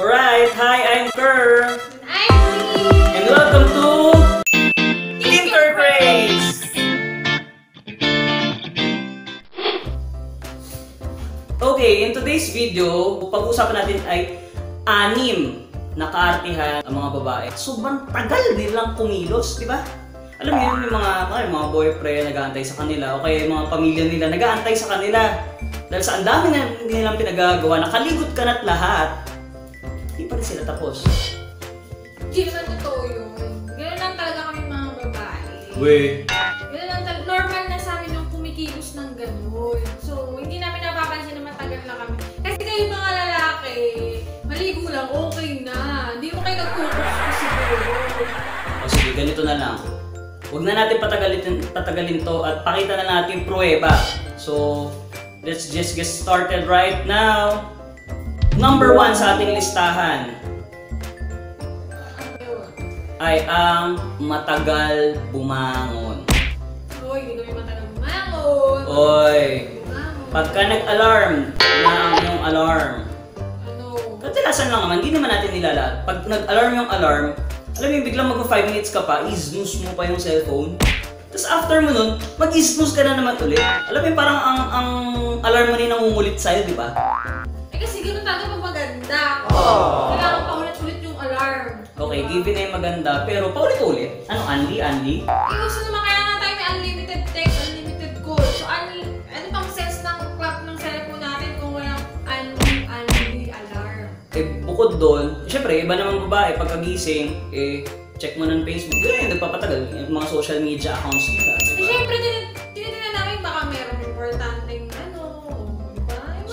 Alright, hi, I'm Kerr. I'm Lee! And welcome to Intercraze! Okay, in today's video, pag-usapan natin ay anim na kaartihan ang mga babae. Sobrang tagal nilang kumilos, di ba? Alam yun, yung mga, mga, mga boyfriend nag-aantay sa kanila o kaya yung mga pamilya nila nag-aantay sa kanila. Dahil sa ang dami na nilang pinagagawa, nakaligot ka na't lahat, rin sila tapos. Hindi naman totoo yun. Ganun lang talaga kami mga babae. Wait. Ganun lang talaga. Normal na sa amin yung kumikilos ng ganun. So, hindi namin napapansin na matagal na kami. Kasi kayo mga lalaki, maligo lang, okay na. Hindi mo kayo nagkukusto siguro. O sige, ganito na lang. Huwag na natin patagalin, patagalin to at pakita na natin pruweba. So, let's just get started right now. Number one sa ating listahan ay ang matagal bumangon. Uy, hindi kami matagal bumangon. Oy, pagka nag-alarm na ang iyong alarm, Ano? kadalasan lang naman, hindi naman natin nilalat. Pag nag-alarm yung alarm, alam mo yung biglang mag 5 minutes ka pa, i-snooze mo pa yung cellphone. Tapos after mo nun, mag-snooze ka na naman ulit. Alam mo yung parang ang, ang alarm mo na yung nangungulit sa'yo, di ba? Eh kasi ganun talaga pag maganda. Oh. Kailangan pa ulit-ulit yung alarm. Okay, given na yung maganda, pero paulit-ulit. Ano, Anli, Anli? Eh, gusto naman kaya nga tayo may unlimited text, unlimited call. So, un- ano pang sense ng clock ng cellphone natin kung walang un- unli alarm? Eh, bukod doon, syempre, iba naman babae, pagkagising, eh, check mo ng Facebook. Ganyan, nagpapatagal yung mga social media accounts nila. Diba? syempre, tin- tinitingnan namin baka merong? Yung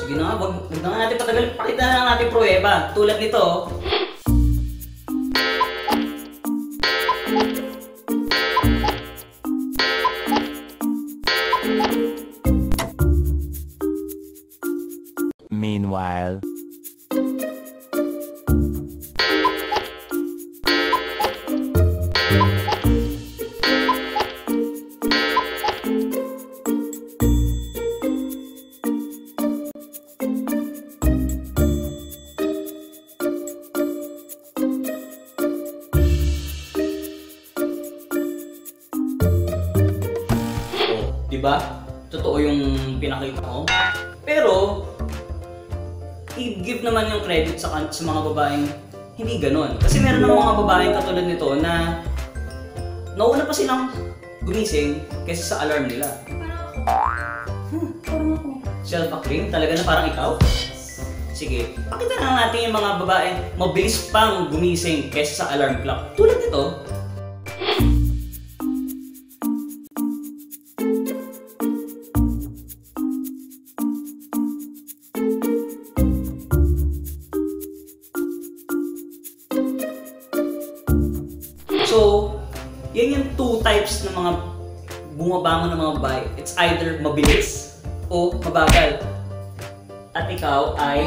Sige na wag, wag na nga natin patagalin. Pakita na lang natin pruweba. Tulad nito, hindi ganon. Kasi meron naman mga babaeng katulad nito na nauna pa silang gumising kaysa sa alarm nila. Parang ako. Self-acclaim? Talaga na parang ikaw? Sige, pakita na natin yung mga babae mabilis pang gumising kaysa sa alarm clock. Tulad nito. Bumabangon ng mga babae. It's either mabilis o mabagal. At ikaw ay...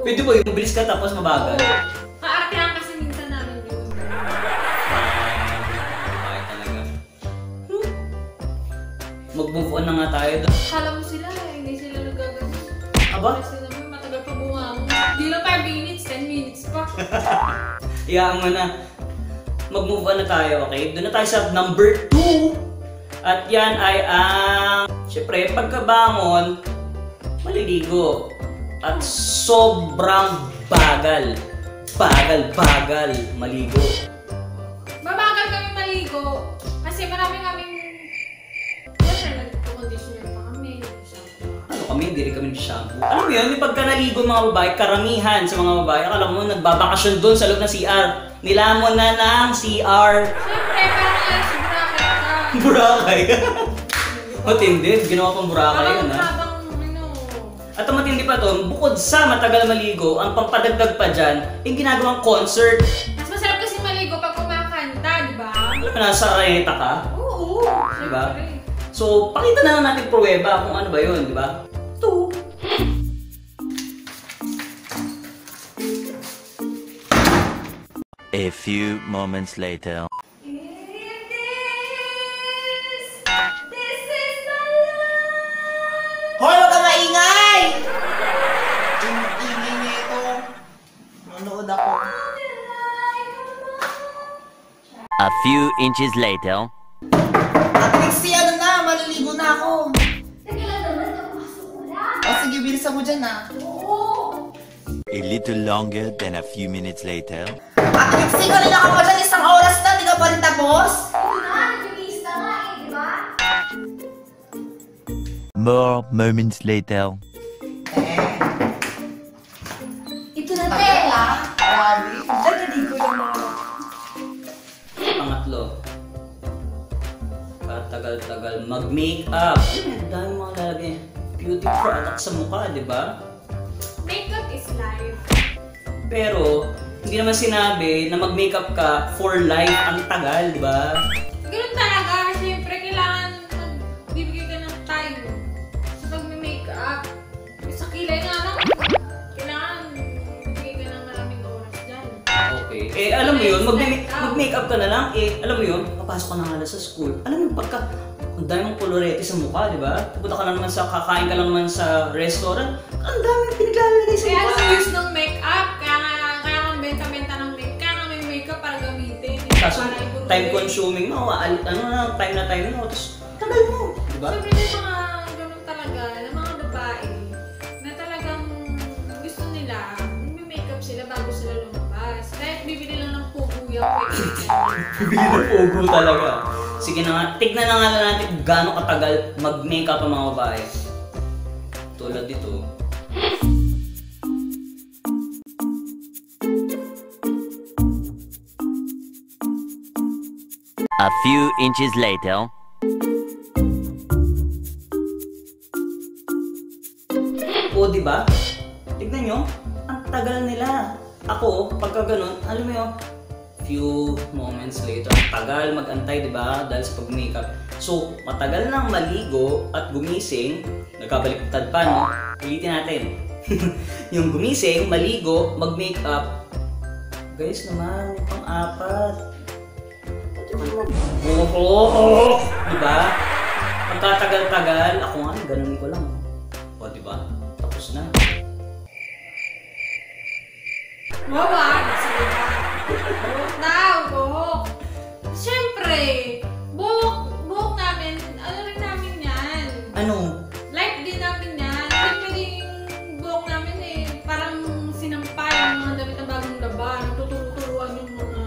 Pwede ba yung mabilis ka tapos mabagal? Kaartihan kasi minsan namin yun. Talaga. Hmm. Mag-move on na nga tayo. Kala mo sila, eh, hindi sila nagagano. Aba? Kasi naman matagal pa bumangon. Hindi lang 5 minutes, 10 minutes pa. Iyaan mo na. Mag-move on na tayo, okay? Doon na tayo sa number 2. At yan ay ang... Siyempre, pagkabangon, maliligo. At sobrang bagal. Bagal, bagal, maligo. Mabagal kami maligo. Kasi marami kaming... Ano kami, hindi rin kami shampoo. Alam mo yun, yung pagka naligo mga babae, karamihan sa mga babae, akala mo nagbabakasyon doon sa loob ng CR. Nilamon na ng CR. Siyempre, parang Burakay. Matindi, ginawa pang burakay yun ha. habang, ano... At ang matindi pa to, bukod sa matagal maligo, ang pampadagdag pa dyan, yung ginagawang concert. Mas masarap kasi maligo pag kumakanta, di ba? Alam mo, nasa rayeta ka. Oo, Diba? siyempre. So, pakita na lang natin pruweba kung ano ba yun, di ba? Ito. A few moments later. A few inches later. Ate Lexi, ano na? Maliligo na ako. Teka lang naman, napasok ko na. O sige, bilisan mo dyan ah. Oo. A little longer than a few minutes later. Ate Lexi, kanina ka pa dyan. Isang oras na, di ka pa rin tapos? Eh, di ba? More moments later. Katagal-tagal mag-makeup. Ano dami mga lalagay. Beauty product sa mukha, di ba? Makeup is life. Pero, hindi naman sinabi na mag-makeup ka for life ang tagal, di ba? Ganun talaga. Siyempre, kailangan magbibigay ka ng time sa pag-makeup. Sa kilay nga lang, kailangan magbibigay ka ng maraming oras dyan. Okay. Eh, alam mo yun, mag- mag-makeup ka na lang, eh, alam mo yun, papasok ka na nga sa school. Alam mo, pagka, ang dami mong kolorete sa mukha, di ba? Pupunta ka na naman sa, kakain ka lang naman sa restaurant, ang daming pinaglalagay sa Kaya mukha. ang use ng makeup, kaya nga, kaya nga benta-benta ng makeup, kaya nga may makeup para gamitin. Kaso, para iburuin. time consuming mo, ano na, time na time mo, tapos, tagal mo, di ba? Siyempre may mga ng puguya, pwede. Bibili ng pugo talaga. Sige na nga, tignan na nga lang natin kung gaano katagal mag-makeup ang mga babae. Tulad dito. A few inches later. O, di ba? Tignan nyo, ang tagal nila. Ako, pagka ganun, alam mo yun, few moments later, tagal magantay, di ba? Dahil sa pag-makeup. So, matagal nang maligo at gumising, nagkabaliktad pa, no? Ulitin natin. yung gumising, maligo, mag-makeup. Guys naman, pang-apat. Oo, di ba? Pagkatagal-tagal, ako nga, ganun ko lang. O, di ba? Tapos na. Wawa! Sige na. Buhok na, buhok. Siyempre, buhok, buhok namin, ano rin namin yan. Ano? Life din namin yan. Hindi pwedeng buhok namin eh, parang sinampay yung mga damit na bagong laba, nagtuturo-turuan yung mga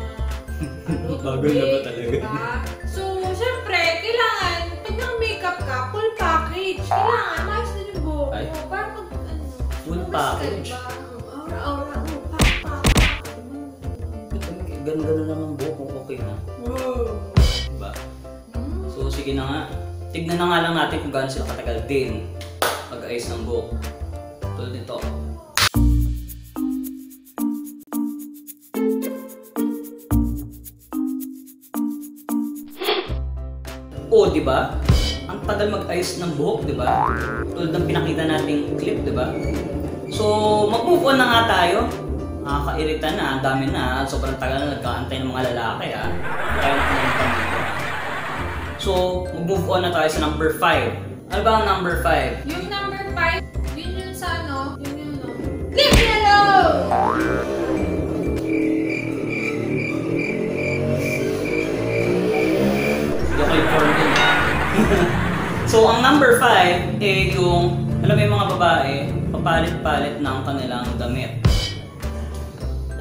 ano, Bagong laba talaga. diba? So, syempre, kailangan, pag naka-makeup ka, full package. Kailangan, maayos din yung buhok Ay. mo. Para pag, ano, Full ka, package? diba? Ganun-ganun lang ang buhok ko, okay na. Diba? So, sige na nga. Tignan na nga lang natin kung gaano sila katagal din pag-ayos ng buhok. Tulad nito. O, di ba? Ang tagal mag-ayos ng buhok, di ba? Tulad ng pinakita nating clip, di ba? So, mag-move on na nga tayo. Nakakairita na, dami na. Sobrang tagal na nagkaantay ng mga lalaki, ah. Kaya na ng pamilya. So, mag-move on na tayo sa number 5. Ano ba ang number 5? Yung number 5, yun yun sa ano, yun yun no. Leave me alone! So, ang number 5 eh yung, alam mo yung mga babae, papalit-palit ng kanilang damit.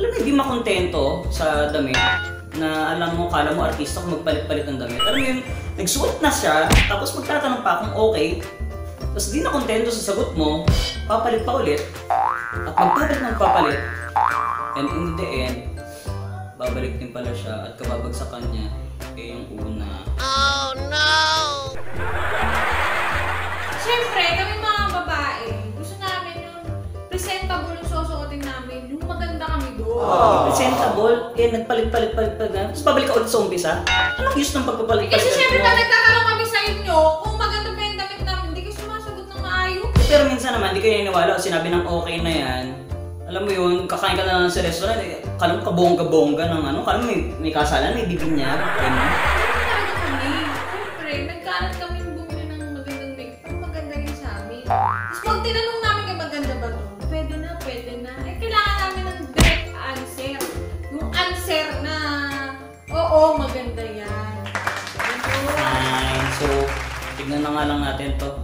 Alam mo, hindi makontento sa damit na alam mo, kala mo artista kung magpalit-palit ng damit. Alam mo yung, nagsuot na siya, tapos magtatanong pa kung okay, tapos di na kontento sa sagot mo, papalit pa ulit, at magpapalit ng papalit, and in the end, babalik din pala siya at kababagsakan niya eh yung una. Siyempre, kami doon. Presentable, eh nagpalit-palit-palit pa na. Tapos babalik ka ulit sa umpisa. Anong use ng pagpapalit-palit? Kasi siyempre, mo? pag nagtatanong kami sa inyo, kung maganda ba yung damit namin, hindi kayo sumasagot ng maayos. Pero minsan naman, di kayo naniniwala. Sinabi ng okay na yan. Alam mo yun, kakain ka na lang sa restaurant, eh, kala mo kabongga-bongga ng ano, kala mo may, may kasalan, may bibinyag, ganun. maganda yan. Ayan. So, tignan na nga lang natin to.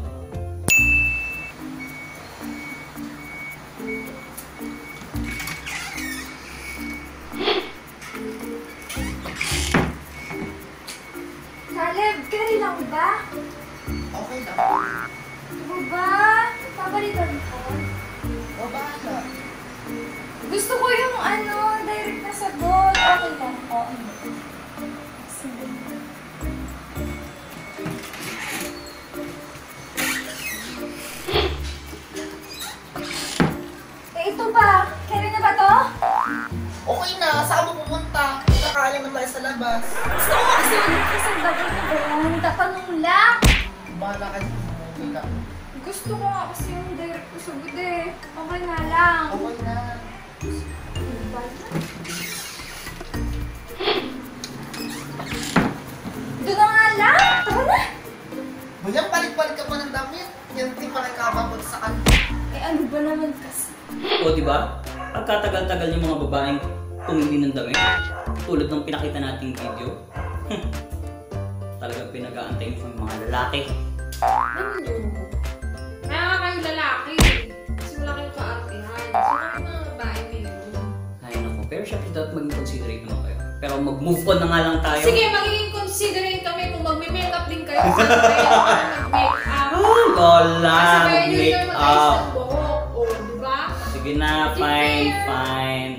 Gusto ko nga kasi yung direct ko sagot eh. Okay nga lang. Okay na. Ano? Doon na nga lang. Tara na. Bulang balik-balik ka pa ng damit. Yan di pa nagkakabot sa kanya. Eh ano ba naman kasi? O, di ba? Pagkatagal-tagal yung mga babaeng tumindi ng damit, tulad ng pinakita nating video, talagang pinag-aantay mo yung mga lalaki. Ano yun? Kaya nga kayo lalaki. Kasi wala kayong kaartihan. So, kami mga babae meron. Ay, naku. Pero syempre dapat maging considerate naman kayo. Pero mag-move on na nga lang tayo. Sige, magiging considerate kami kung magme-makeup din kayo. Mag-makeup. Ah, Lola, Sabayan nyo make din mag-ayos up. ng buhok. O, di ba? Sige na, fine, fine.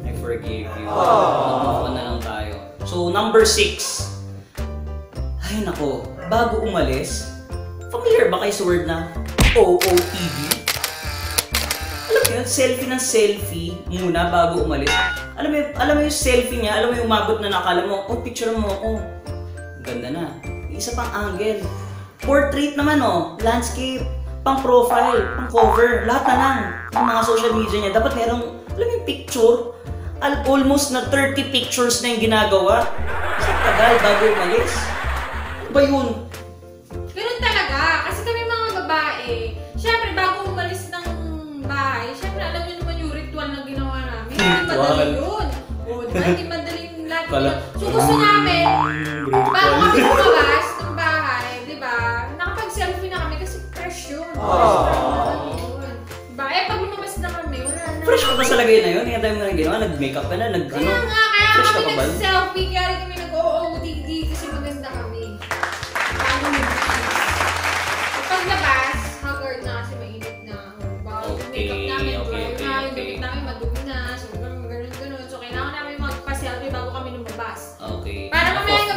I forgive you. Mag-move on na lang tayo. So, number six. Ay, nako. Bago umalis, familiar ba kayo sa word na OOTD? Alam mo yun, selfie ng selfie muna bago umalis. Alam mo, alam mo yung selfie niya, alam mo yung umabot na nakala mo, oh, picture mo ako. Ganda na. Isa pang angle. Portrait naman oh, landscape, pang profile, pang cover, lahat na lang. Yung mga social media niya, dapat merong, alam mo yung picture, al almost na 30 pictures na yung ginagawa. Sa tagal bago umalis. Ano ba yun? Madali yun. O, di ba? Hindi madaling yun. So gusto namin, bago kami lumabas ng bahay, di ba? Nakapag-selfie na kami kasi fresh yun. Fresh naman yun. Diba? Eh, pag lumabas na kami, wala na. Fresh ka ba sa lagay na yun? Yung dami mo nang ginawa, nag-makeup ka na, nag ano. Kaya nga, kaya fresh ka kami pa ba? nag-selfie, kaya rin kami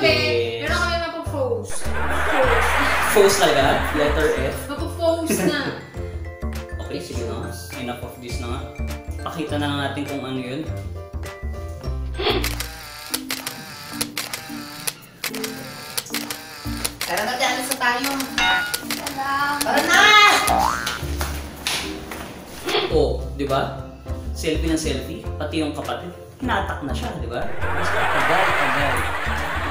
This. meron kami mapapose. Pose. Post talaga? Letter F? Mapapose na. Okay, sige na. Enough of this na nga. Pakita na lang natin kung ano yun. Tara na, alis na tayo. Salam. Tara na! Oh, di ba? Selfie ng selfie, pati yung kapatid. Hinatak na siya, di ba? OOTD niya. So,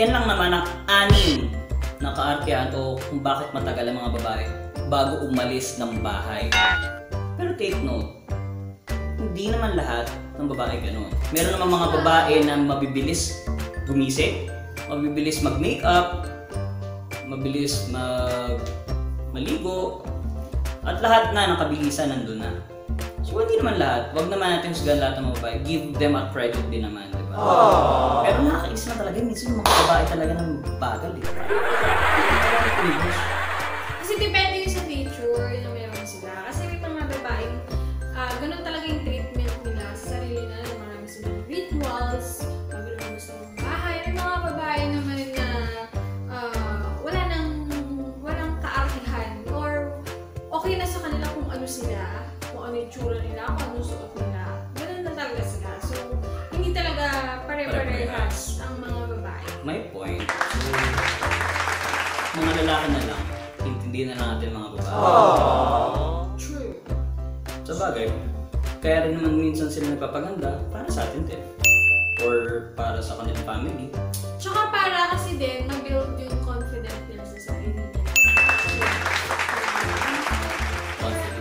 yan lang naman ang anim na kaartihan o kung bakit matagal ang mga babae bago umalis ng bahay. Pero take note, hindi naman lahat ng babae ganun. Meron naman mga babae na mabibilis gumising, mabibilis mag-makeup, mabilis mag maligo, at lahat na nakabilisan nandun na. So, hindi naman lahat. Huwag naman natin husgan lahat ng mga babae. Give them a credit din naman, di ba? Pero nakakainis na talaga. Minsan yung mga babae talaga ng bagal eh. Kasi depende intindihin na lang natin mga babae. True. Sa bagay, kaya rin naman minsan sila nagpapaganda para sa atin din. Or para sa kanilang family. Tsaka para kasi din, mag-build yung confidence nila sa sarili nila.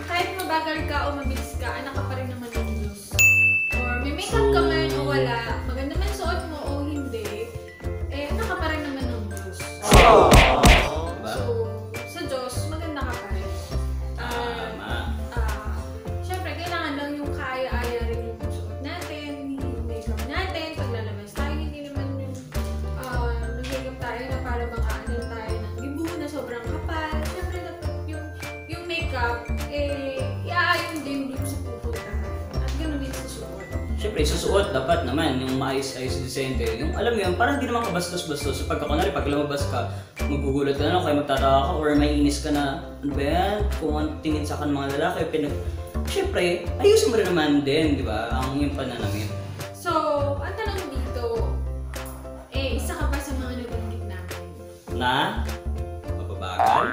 Kahit mabagal ka o mabilis ka, anak ka pa rin naman ng Diyos. Or may makeup ka man o wala, maganda man suot mo o hindi, eh anak ka pa rin naman ng Diyos. syempre, disente. Yung alam mo yun, parang hindi naman kabastos-bastos. So, pagka kunwari, pag lumabas ka, magugulat ka na lang, kaya magtataka ka, or may inis ka na, ano ba yan? Kung ang tingin sa kan mga lalaki, pinag... Syempre, ayusin mo rin naman din, di ba? Ang yung pananamit. So, ang tanong dito, eh, isa ka ba sa mga nabanggit namin? Na, mababagal,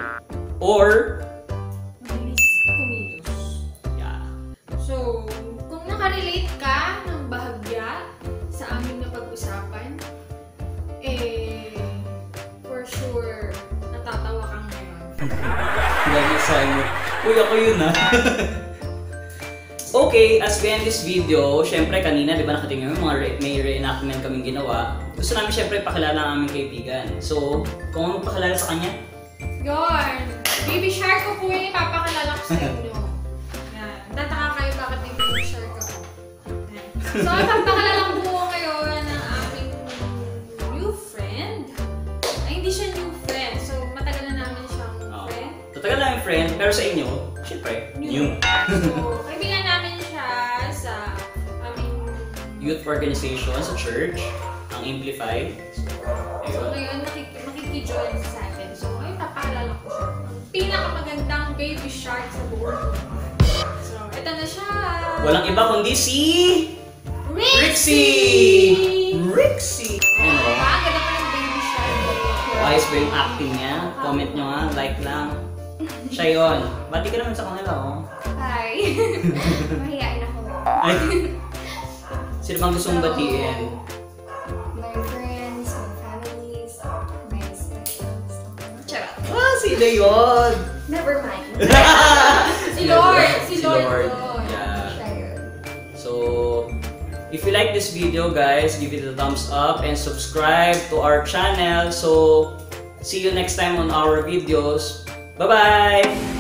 or, Mabilis kumilos. yeah. So, kung nakarelate sa inyo. Uy, ako yun ah. okay, as we end this video, syempre kanina, di ba nakatingin mo, mga re- may reenactment kaming ginawa. Gusto namin syempre pakilala ang aming kaibigan. So, kung ano pakilala sa kanya, Yon! Baby Shark ko po yung ipapakilala ko sa inyo. Yan. Tataka kayo bakit may Baby Shark ako. So, ipapakilala ko po lang yung friend, pero sa inyo, syempre, new. so, kaibigan namin siya sa aming... Youth organization sa church, ang Amplify. So, So, ngayon, makik makikijoin siya sa atin. So, ngayon, papakilala ko siya. Ang pinakamagandang baby shark sa buong mundo. So, ito na siya. Walang iba kundi si... Rixie! Rixie! Ano? Ang ganda pa ng baby shark. Ayos ba yung acting niya? Comment nyo nga, like lang. Siya yun. Bati ka naman sa kanila, oh. Hi. Mahihain ako. Ay. Sino bang gusto mong batiin? My friends, my families, my specials. Charot. Ah, sino yun? Never mind. Si Lord! Si Si Lord! Lord. yun. Yeah. So, if you like this video, guys, give it a thumbs up and subscribe to our channel. So, see you next time on our videos. 拜拜。